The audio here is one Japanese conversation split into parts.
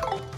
Oh.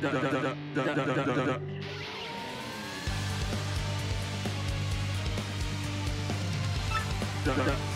だだだだだだだだだだだ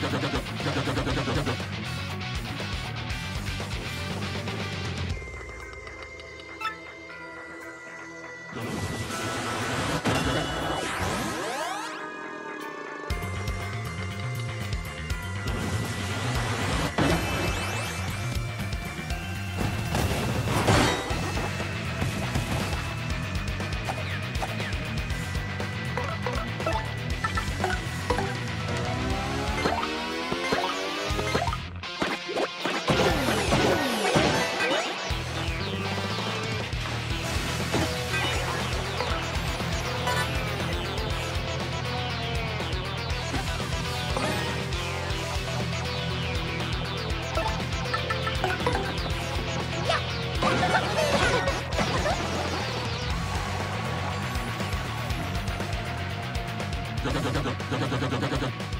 どっ!どどどどどどどどどどどどどどどど。